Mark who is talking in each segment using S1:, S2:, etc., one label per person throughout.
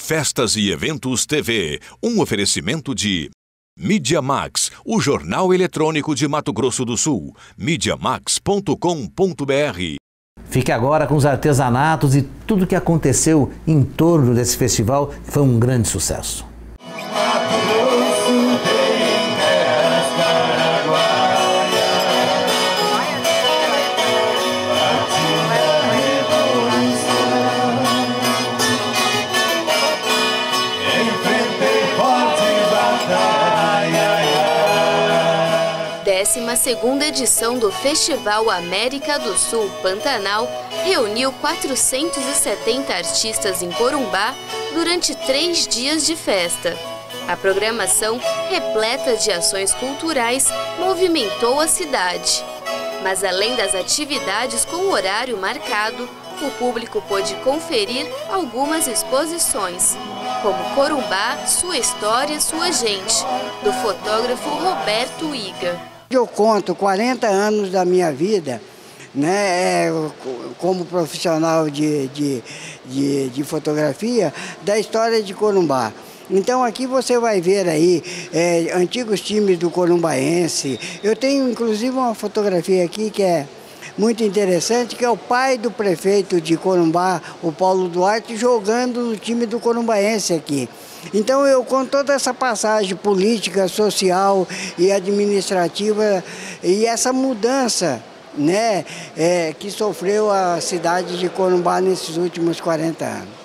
S1: Festas e Eventos TV, um oferecimento de Mídia Max, o jornal eletrônico de Mato Grosso do Sul, mídiamax.com.br.
S2: Fique agora com os artesanatos e tudo o que aconteceu em torno desse festival, que foi um grande sucesso.
S3: Décima segunda edição do Festival América do Sul Pantanal reuniu 470 artistas em Corumbá durante três dias de festa. A programação, repleta de ações culturais, movimentou a cidade. Mas além das atividades com horário marcado, o público pôde conferir algumas exposições, como Corumbá, Sua História, Sua Gente, do fotógrafo Roberto Iga.
S4: Eu conto 40 anos da minha vida, né, é, como profissional de, de, de, de fotografia, da história de Corumbá. Então aqui você vai ver aí é, antigos times do Corumbaense. Eu tenho inclusive uma fotografia aqui que é muito interessante, que é o pai do prefeito de Corumbá, o Paulo Duarte, jogando no time do Corumbaense aqui. Então eu com toda essa passagem política, social e administrativa e essa mudança né, é, que sofreu a cidade de Corumbá nesses últimos 40 anos.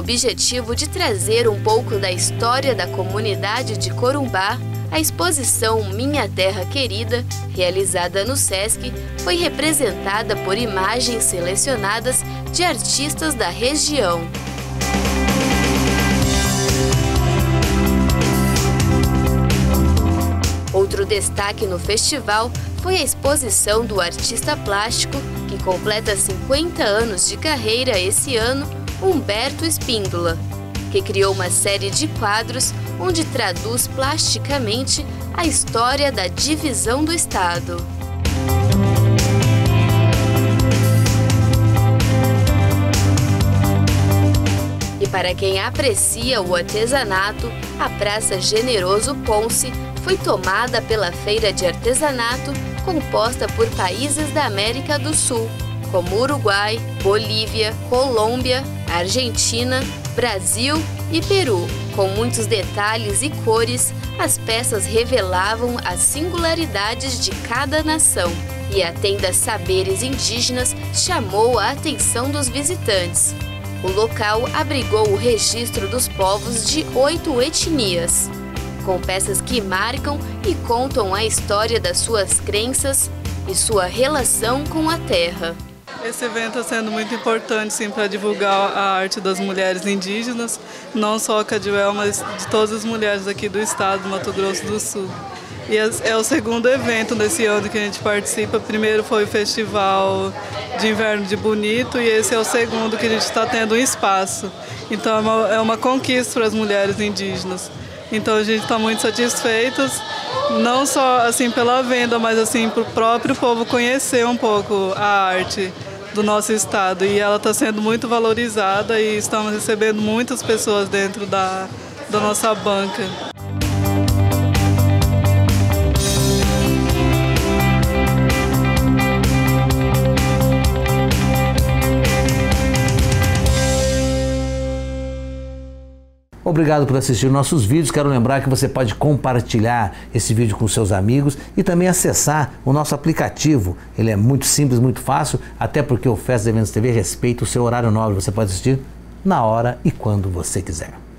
S3: Objetivo de trazer um pouco da história da comunidade de Corumbá a exposição Minha Terra Querida, realizada no SESC, foi representada por imagens selecionadas de artistas da região. Outro destaque no festival foi a exposição do artista plástico, que completa 50 anos de carreira esse ano, Humberto Espíndola que criou uma série de quadros onde traduz plasticamente a história da divisão do Estado. E para quem aprecia o artesanato, a Praça Generoso Ponce foi tomada pela feira de artesanato composta por países da América do Sul, como Uruguai, Bolívia, Colômbia, Argentina, Brasil e Peru. Com muitos detalhes e cores, as peças revelavam as singularidades de cada nação. E a tenda Saberes Indígenas chamou a atenção dos visitantes. O local abrigou o registro dos povos de oito etnias, com peças que marcam e contam a história das suas crenças e sua relação com a terra.
S5: Esse evento está sendo muito importante para divulgar a arte das mulheres indígenas, não só a Cadiuel, mas de todas as mulheres aqui do estado do Mato Grosso do Sul. E é, é o segundo evento desse ano que a gente participa. Primeiro foi o Festival de Inverno de Bonito e esse é o segundo que a gente está tendo um espaço. Então é uma, é uma conquista para as mulheres indígenas. Então a gente está muito satisfeitos, não só assim pela venda, mas assim para o próprio povo conhecer um pouco a arte do nosso estado e ela está sendo muito valorizada e estamos recebendo muitas pessoas dentro da, da nossa banca.
S2: Obrigado por assistir nossos vídeos. Quero lembrar que você pode compartilhar esse vídeo com seus amigos e também acessar o nosso aplicativo. Ele é muito simples, muito fácil, até porque o Festa Eventos TV respeita o seu horário nobre. Você pode assistir na hora e quando você quiser.